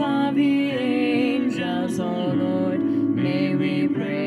of the angels, O Lord, may we pray.